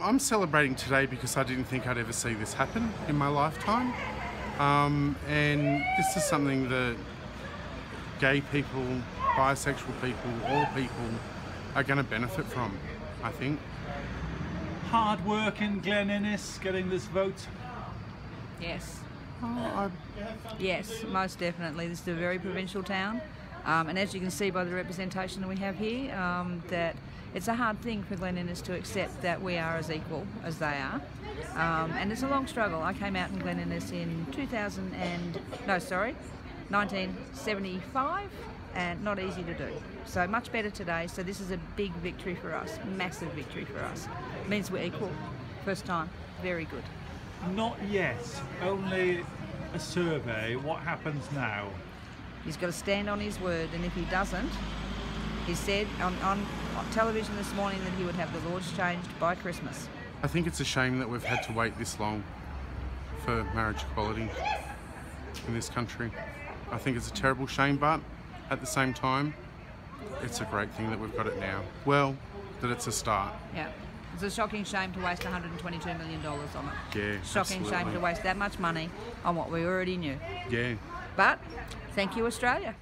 I'm celebrating today because I didn't think I'd ever see this happen in my lifetime. Um, and this is something that gay people, bisexual people, all people are going to benefit from, I think. Hard work in Glen Innes getting this vote. Yes, Oh, I, yes, most definitely. This is a very provincial town, um, and as you can see by the representation that we have here, um, that it's a hard thing for Glen Innes to accept that we are as equal as they are, um, and it's a long struggle. I came out in Glen Innes in 2000 and no, sorry, 1975, and not easy to do. So much better today. So this is a big victory for us, massive victory for us. It means we're equal, first time. Very good. Not yet, only a survey. What happens now? He's got to stand on his word, and if he doesn't, he said on, on television this morning that he would have the laws changed by Christmas. I think it's a shame that we've had to wait this long for marriage equality in this country. I think it's a terrible shame, but at the same time, it's a great thing that we've got it now. Well, that it's a start. Yeah. It's a shocking shame to waste $122 million on it. Yeah, Shocking shame to waste that much money on what we already knew. Yeah. But thank you, Australia.